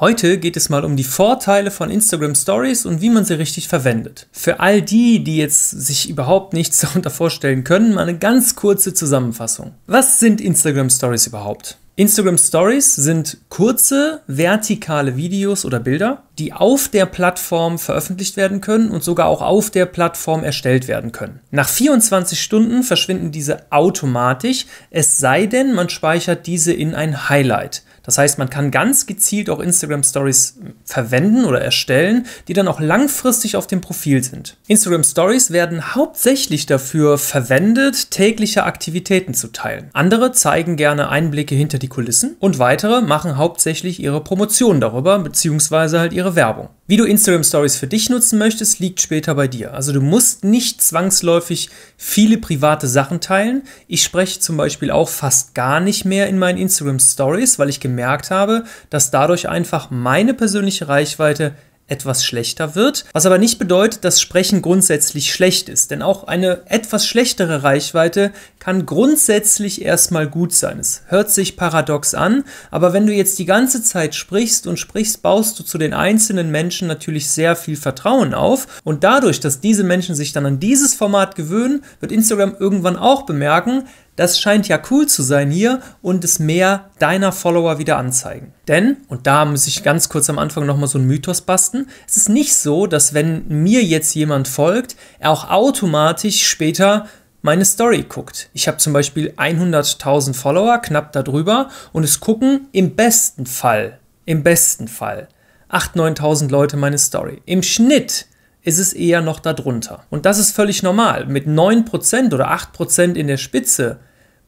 Heute geht es mal um die Vorteile von Instagram Stories und wie man sie richtig verwendet. Für all die, die jetzt sich überhaupt nichts darunter vorstellen können, mal eine ganz kurze Zusammenfassung. Was sind Instagram Stories überhaupt? Instagram Stories sind kurze, vertikale Videos oder Bilder, die auf der Plattform veröffentlicht werden können und sogar auch auf der Plattform erstellt werden können. Nach 24 Stunden verschwinden diese automatisch, es sei denn, man speichert diese in ein Highlight. Das heißt, man kann ganz gezielt auch Instagram Stories verwenden oder erstellen, die dann auch langfristig auf dem Profil sind. Instagram Stories werden hauptsächlich dafür verwendet, tägliche Aktivitäten zu teilen. Andere zeigen gerne Einblicke hinter die Kulissen und weitere machen hauptsächlich ihre Promotion darüber, beziehungsweise halt ihre Werbung. Wie du Instagram Stories für dich nutzen möchtest, liegt später bei dir. Also du musst nicht zwangsläufig viele private Sachen teilen. Ich spreche zum Beispiel auch fast gar nicht mehr in meinen Instagram Stories, weil ich gemerkt habe, dass dadurch einfach meine persönliche Reichweite etwas schlechter wird, was aber nicht bedeutet, dass Sprechen grundsätzlich schlecht ist, denn auch eine etwas schlechtere Reichweite kann grundsätzlich erstmal gut sein. Es hört sich paradox an, aber wenn du jetzt die ganze Zeit sprichst und sprichst, baust du zu den einzelnen Menschen natürlich sehr viel Vertrauen auf und dadurch, dass diese Menschen sich dann an dieses Format gewöhnen, wird Instagram irgendwann auch bemerken, das scheint ja cool zu sein hier und es mehr deiner Follower wieder anzeigen. Denn, und da muss ich ganz kurz am Anfang nochmal so einen Mythos basten, es ist nicht so, dass wenn mir jetzt jemand folgt, er auch automatisch später meine Story guckt. Ich habe zum Beispiel 100.000 Follower, knapp darüber, und es gucken im besten Fall, im besten Fall 8.000, 9.000 Leute meine Story. Im Schnitt ist es eher noch darunter. Und das ist völlig normal. Mit 9% oder 8% in der Spitze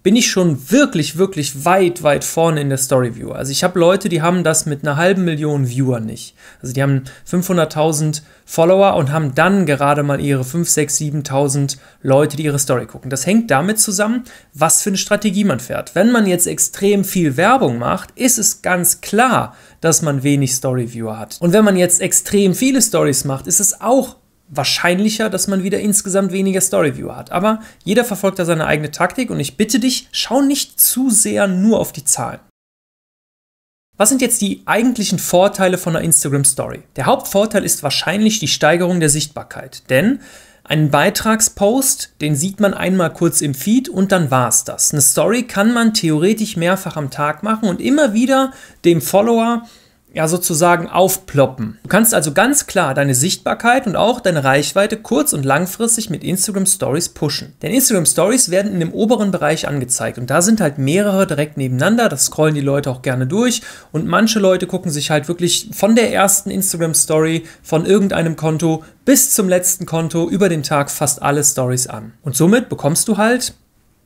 bin ich schon wirklich, wirklich weit, weit vorne in der Story Viewer. Also ich habe Leute, die haben das mit einer halben Million Viewer nicht. Also die haben 500.000 Follower und haben dann gerade mal ihre 5, 6, 7.000 Leute, die ihre Story gucken. Das hängt damit zusammen, was für eine Strategie man fährt. Wenn man jetzt extrem viel Werbung macht, ist es ganz klar, dass man wenig Story Viewer hat. Und wenn man jetzt extrem viele Stories macht, ist es auch wahrscheinlicher, dass man wieder insgesamt weniger Storyviewer hat. Aber jeder verfolgt da seine eigene Taktik und ich bitte dich, schau nicht zu sehr nur auf die Zahlen. Was sind jetzt die eigentlichen Vorteile von einer Instagram Story? Der Hauptvorteil ist wahrscheinlich die Steigerung der Sichtbarkeit, denn einen Beitragspost, den sieht man einmal kurz im Feed und dann war's das. Eine Story kann man theoretisch mehrfach am Tag machen und immer wieder dem Follower ja sozusagen aufploppen. Du kannst also ganz klar deine Sichtbarkeit und auch deine Reichweite kurz- und langfristig mit Instagram Stories pushen. Denn Instagram Stories werden in dem oberen Bereich angezeigt und da sind halt mehrere direkt nebeneinander, das scrollen die Leute auch gerne durch und manche Leute gucken sich halt wirklich von der ersten Instagram Story von irgendeinem Konto bis zum letzten Konto über den Tag fast alle Stories an. Und somit bekommst du halt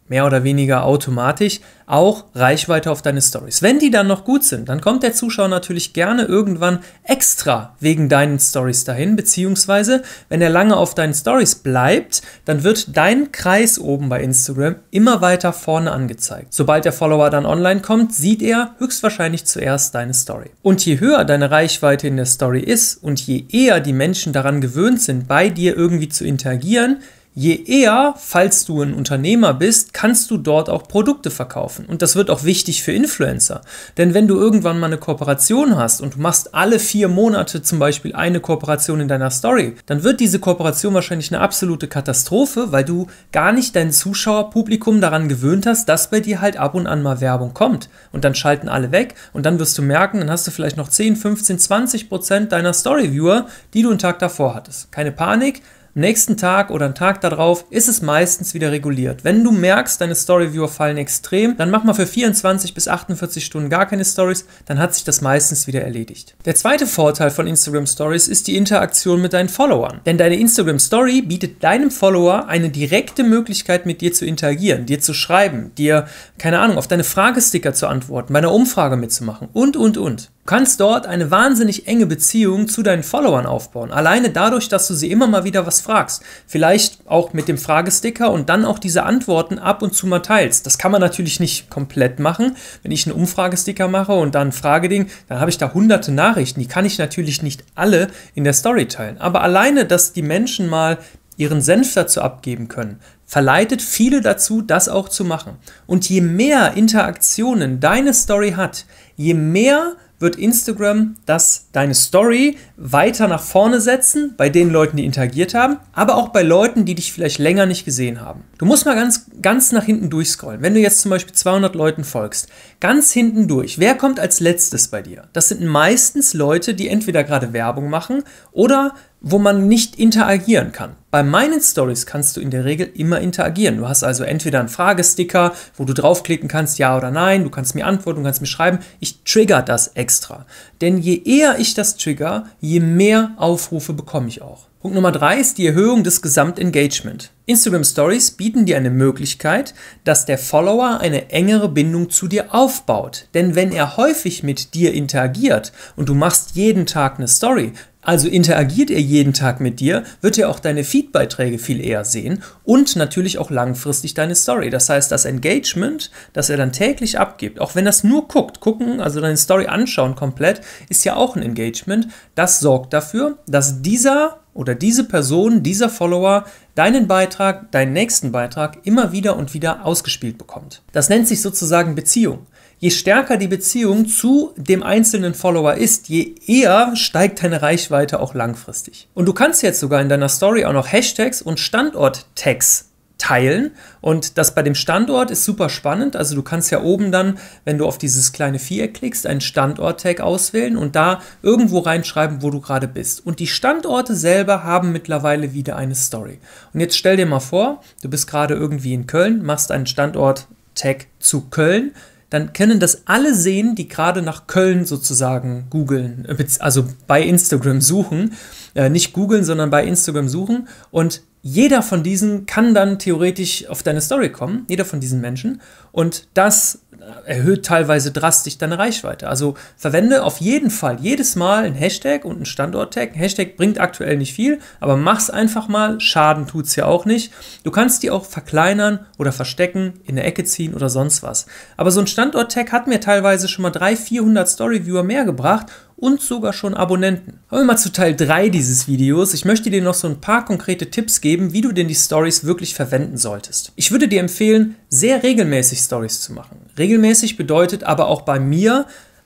mehr oder weniger automatisch auch Reichweite auf deine Stories. Wenn die dann noch gut sind, dann kommt der Zuschauer natürlich gerne irgendwann extra wegen deinen Stories dahin, beziehungsweise wenn er lange auf deinen Stories bleibt, dann wird dein Kreis oben bei Instagram immer weiter vorne angezeigt. Sobald der Follower dann online kommt, sieht er höchstwahrscheinlich zuerst deine Story. Und je höher deine Reichweite in der Story ist und je eher die Menschen daran gewöhnt sind, bei dir irgendwie zu interagieren, Je eher, falls du ein Unternehmer bist, kannst du dort auch Produkte verkaufen. Und das wird auch wichtig für Influencer. Denn wenn du irgendwann mal eine Kooperation hast und du machst alle vier Monate zum Beispiel eine Kooperation in deiner Story, dann wird diese Kooperation wahrscheinlich eine absolute Katastrophe, weil du gar nicht dein Zuschauerpublikum daran gewöhnt hast, dass bei dir halt ab und an mal Werbung kommt. Und dann schalten alle weg und dann wirst du merken, dann hast du vielleicht noch 10, 15, 20 Prozent deiner Story-Viewer, die du einen Tag davor hattest. Keine Panik, am nächsten Tag oder einen Tag darauf ist es meistens wieder reguliert. Wenn du merkst, deine Storyviewer fallen extrem, dann mach mal für 24 bis 48 Stunden gar keine Stories, dann hat sich das meistens wieder erledigt. Der zweite Vorteil von Instagram Stories ist die Interaktion mit deinen Followern. Denn deine Instagram Story bietet deinem Follower eine direkte Möglichkeit, mit dir zu interagieren, dir zu schreiben, dir, keine Ahnung, auf deine Fragesticker zu antworten, bei einer Umfrage mitzumachen und, und, und. Du kannst dort eine wahnsinnig enge Beziehung zu deinen Followern aufbauen. Alleine dadurch, dass du sie immer mal wieder was fragst. Vielleicht auch mit dem Fragesticker und dann auch diese Antworten ab und zu mal teilst. Das kann man natürlich nicht komplett machen. Wenn ich einen Umfragesticker mache und dann ein Frageding, dann habe ich da hunderte Nachrichten. Die kann ich natürlich nicht alle in der Story teilen. Aber alleine, dass die Menschen mal ihren Senf dazu abgeben können, verleitet viele dazu, das auch zu machen. Und je mehr Interaktionen deine Story hat, je mehr wird Instagram das deine Story weiter nach vorne setzen bei den Leuten, die interagiert haben, aber auch bei Leuten, die dich vielleicht länger nicht gesehen haben. Du musst mal ganz, ganz nach hinten durchscrollen. Wenn du jetzt zum Beispiel 200 Leuten folgst, ganz hinten durch, wer kommt als letztes bei dir? Das sind meistens Leute, die entweder gerade Werbung machen oder wo man nicht interagieren kann. Bei meinen Stories kannst du in der Regel immer interagieren. Du hast also entweder einen Fragesticker, wo du draufklicken kannst, ja oder nein, du kannst mir antworten, du kannst mir schreiben. Ich trigger das extra. Denn je eher ich das trigger, je mehr Aufrufe bekomme ich auch. Punkt Nummer drei ist die Erhöhung des Gesamtengagement. Instagram Stories bieten dir eine Möglichkeit, dass der Follower eine engere Bindung zu dir aufbaut. Denn wenn er häufig mit dir interagiert und du machst jeden Tag eine Story, also interagiert er jeden Tag mit dir, wird er auch deine Feedbeiträge viel eher sehen und natürlich auch langfristig deine Story. Das heißt, das Engagement, das er dann täglich abgibt, auch wenn es nur guckt, gucken, also deine Story anschauen komplett, ist ja auch ein Engagement. Das sorgt dafür, dass dieser oder diese Person, dieser Follower deinen Beitrag, deinen nächsten Beitrag immer wieder und wieder ausgespielt bekommt. Das nennt sich sozusagen Beziehung. Je stärker die Beziehung zu dem einzelnen Follower ist, je eher steigt deine Reichweite auch langfristig. Und du kannst jetzt sogar in deiner Story auch noch Hashtags und Standort-Tags teilen. Und das bei dem Standort ist super spannend. Also du kannst ja oben dann, wenn du auf dieses kleine Viereck klickst, einen Standort-Tag auswählen und da irgendwo reinschreiben, wo du gerade bist. Und die Standorte selber haben mittlerweile wieder eine Story. Und jetzt stell dir mal vor, du bist gerade irgendwie in Köln, machst einen Standort-Tag zu Köln dann können das alle sehen, die gerade nach Köln sozusagen googeln, äh, also bei Instagram suchen. Äh, nicht googeln, sondern bei Instagram suchen. Und jeder von diesen kann dann theoretisch auf deine Story kommen, jeder von diesen Menschen. Und das erhöht teilweise drastisch deine Reichweite. Also verwende auf jeden Fall jedes Mal ein Hashtag und ein Standort-Tag. Ein Hashtag bringt aktuell nicht viel, aber mach's einfach mal. Schaden tut's ja auch nicht. Du kannst die auch verkleinern oder verstecken, in eine Ecke ziehen oder sonst was. Aber so ein Standort-Tag hat mir teilweise schon mal 300, 400 Story-Viewer mehr gebracht und sogar schon Abonnenten. Kommen wir mal zu Teil 3 dieses Videos. Ich möchte dir noch so ein paar konkrete Tipps geben, wie du denn die Stories wirklich verwenden solltest. Ich würde dir empfehlen, sehr regelmäßig Stories zu machen. Regelmäßig bedeutet aber auch bei mir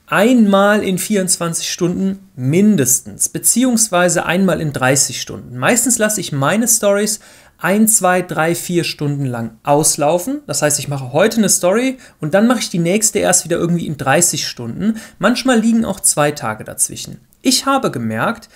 einmal in 24 Stunden mindestens, beziehungsweise einmal in 30 Stunden. Meistens lasse ich meine Stories ein, zwei, drei, vier Stunden lang auslaufen. Das heißt, ich mache heute eine Story und dann mache ich die nächste erst wieder irgendwie in 30 Stunden. Manchmal liegen auch zwei Tage dazwischen. Ich habe gemerkt,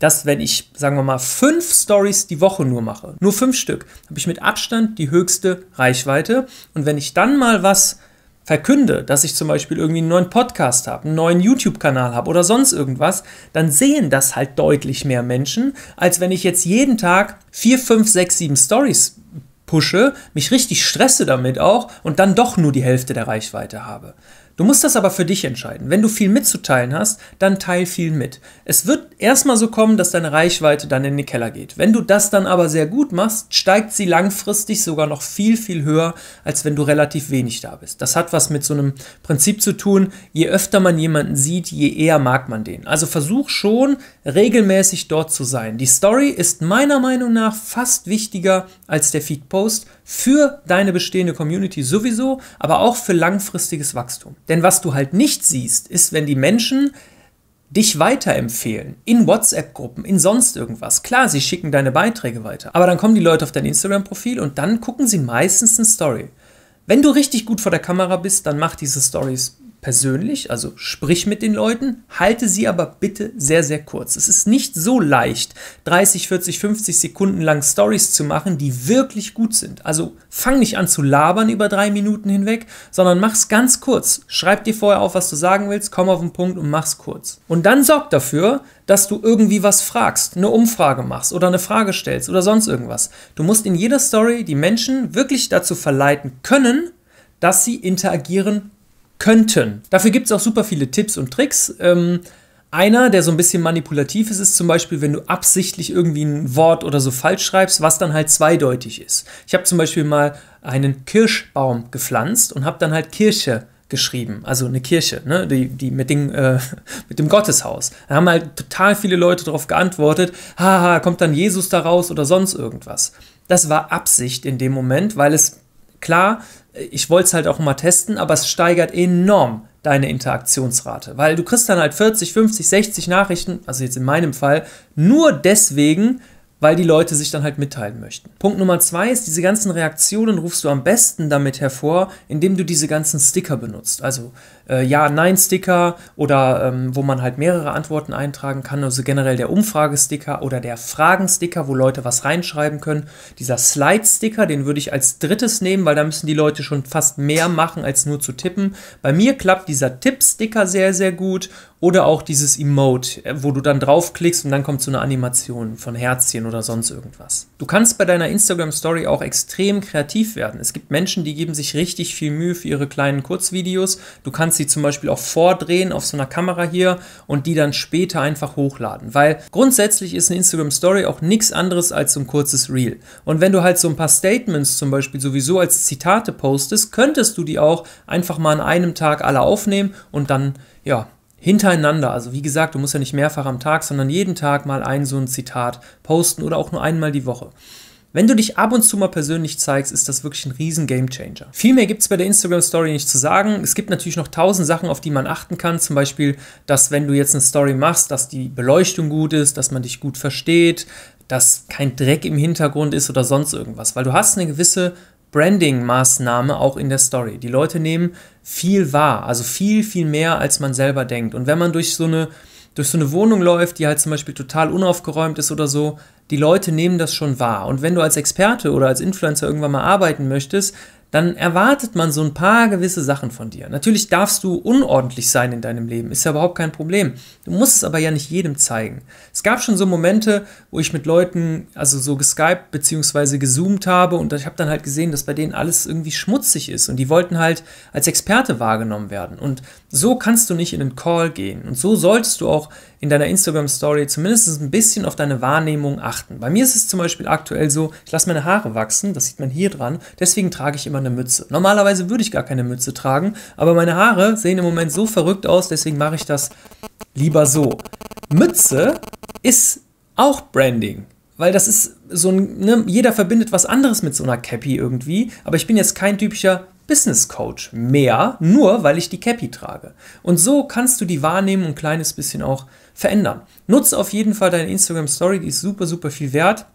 dass wenn ich, sagen wir mal, fünf Stories die Woche nur mache, nur fünf Stück, habe ich mit Abstand die höchste Reichweite. Und wenn ich dann mal was verkünde, dass ich zum Beispiel irgendwie einen neuen Podcast habe, einen neuen YouTube-Kanal habe oder sonst irgendwas, dann sehen das halt deutlich mehr Menschen, als wenn ich jetzt jeden Tag vier, fünf, sechs, sieben Stories pushe, mich richtig stresse damit auch und dann doch nur die Hälfte der Reichweite habe. Du musst das aber für dich entscheiden. Wenn du viel mitzuteilen hast, dann teil viel mit. Es wird erstmal so kommen, dass deine Reichweite dann in den Keller geht. Wenn du das dann aber sehr gut machst, steigt sie langfristig sogar noch viel, viel höher, als wenn du relativ wenig da bist. Das hat was mit so einem Prinzip zu tun, je öfter man jemanden sieht, je eher mag man den. Also versuch schon, regelmäßig dort zu sein. Die Story ist meiner Meinung nach fast wichtiger als der Feed-Post für deine bestehende Community sowieso, aber auch für langfristiges Wachstum. Denn was du halt nicht siehst, ist, wenn die Menschen dich weiterempfehlen, in WhatsApp-Gruppen, in sonst irgendwas. Klar, sie schicken deine Beiträge weiter, aber dann kommen die Leute auf dein Instagram-Profil und dann gucken sie meistens eine Story. Wenn du richtig gut vor der Kamera bist, dann mach diese Stories persönlich, also sprich mit den Leuten, halte sie aber bitte sehr, sehr kurz. Es ist nicht so leicht, 30, 40, 50 Sekunden lang Stories zu machen, die wirklich gut sind. Also fang nicht an zu labern über drei Minuten hinweg, sondern mach's ganz kurz. Schreib dir vorher auf, was du sagen willst, komm auf den Punkt und mach's kurz. Und dann sorg dafür, dass du irgendwie was fragst, eine Umfrage machst oder eine Frage stellst oder sonst irgendwas. Du musst in jeder Story die Menschen wirklich dazu verleiten können, dass sie interagieren könnten. Dafür gibt es auch super viele Tipps und Tricks. Ähm, einer, der so ein bisschen manipulativ ist, ist zum Beispiel, wenn du absichtlich irgendwie ein Wort oder so falsch schreibst, was dann halt zweideutig ist. Ich habe zum Beispiel mal einen Kirschbaum gepflanzt und habe dann halt Kirche geschrieben, also eine Kirche, ne, die, die mit, den, äh, mit dem Gotteshaus. Da haben halt total viele Leute darauf geantwortet, haha, kommt dann Jesus da raus oder sonst irgendwas. Das war Absicht in dem Moment, weil es klar ich wollte es halt auch mal testen, aber es steigert enorm deine Interaktionsrate, weil du kriegst dann halt 40, 50, 60 Nachrichten, also jetzt in meinem Fall, nur deswegen, weil die Leute sich dann halt mitteilen möchten. Punkt Nummer zwei ist, diese ganzen Reaktionen rufst du am besten damit hervor, indem du diese ganzen Sticker benutzt. Also äh, Ja-Nein-Sticker oder ähm, wo man halt mehrere Antworten eintragen kann. Also generell der Umfragesticker oder der Fragensticker, wo Leute was reinschreiben können. Dieser Slide-Sticker, den würde ich als drittes nehmen, weil da müssen die Leute schon fast mehr machen, als nur zu tippen. Bei mir klappt dieser Tipp-Sticker sehr, sehr gut oder auch dieses Emote, äh, wo du dann draufklickst und dann kommt so eine Animation von Herzchen oder sonst irgendwas. Du kannst bei deiner Instagram Story auch extrem kreativ werden. Es gibt Menschen, die geben sich richtig viel Mühe für ihre kleinen Kurzvideos. Du kannst sie zum Beispiel auch vordrehen auf so einer Kamera hier und die dann später einfach hochladen. Weil grundsätzlich ist eine Instagram Story auch nichts anderes als so ein kurzes Reel. Und wenn du halt so ein paar Statements zum Beispiel sowieso als Zitate postest, könntest du die auch einfach mal an einem Tag alle aufnehmen und dann, ja, hintereinander, also wie gesagt, du musst ja nicht mehrfach am Tag, sondern jeden Tag mal ein so ein Zitat posten oder auch nur einmal die Woche. Wenn du dich ab und zu mal persönlich zeigst, ist das wirklich ein riesen Gamechanger. Viel mehr gibt es bei der Instagram Story nicht zu sagen. Es gibt natürlich noch tausend Sachen, auf die man achten kann. Zum Beispiel, dass wenn du jetzt eine Story machst, dass die Beleuchtung gut ist, dass man dich gut versteht, dass kein Dreck im Hintergrund ist oder sonst irgendwas. Weil du hast eine gewisse Branding-Maßnahme auch in der Story. Die Leute nehmen viel wahr, also viel, viel mehr, als man selber denkt. Und wenn man durch so eine durch so eine Wohnung läuft, die halt zum Beispiel total unaufgeräumt ist oder so, die Leute nehmen das schon wahr. Und wenn du als Experte oder als Influencer irgendwann mal arbeiten möchtest, dann erwartet man so ein paar gewisse Sachen von dir. Natürlich darfst du unordentlich sein in deinem Leben, ist ja überhaupt kein Problem. Du musst es aber ja nicht jedem zeigen. Es gab schon so Momente, wo ich mit Leuten, also so geskypt bzw. gezoomt habe und ich habe dann halt gesehen, dass bei denen alles irgendwie schmutzig ist und die wollten halt als Experte wahrgenommen werden. Und so kannst du nicht in einen Call gehen und so solltest du auch in deiner Instagram-Story zumindest ein bisschen auf deine Wahrnehmung achten. Bei mir ist es zum Beispiel aktuell so, ich lasse meine Haare wachsen, das sieht man hier dran, deswegen trage ich immer immer eine Mütze. Normalerweise würde ich gar keine Mütze tragen, aber meine Haare sehen im Moment so verrückt aus, deswegen mache ich das lieber so. Mütze ist auch Branding. Weil das ist so ein, ne, jeder verbindet was anderes mit so einer Cappy irgendwie, aber ich bin jetzt kein typischer Business Coach mehr, nur weil ich die Cappy trage. Und so kannst du die Wahrnehmung ein kleines bisschen auch verändern. Nutze auf jeden Fall deine Instagram Story, die ist super, super viel wert.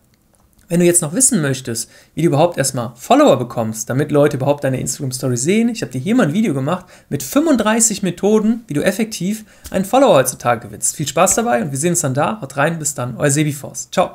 Wenn du jetzt noch wissen möchtest, wie du überhaupt erstmal Follower bekommst, damit Leute überhaupt deine Instagram Story sehen, ich habe dir hier mal ein Video gemacht mit 35 Methoden, wie du effektiv einen Follower heutzutage gewinnst. Viel Spaß dabei und wir sehen uns dann da. Haut rein, bis dann, euer Sebi Force. Ciao.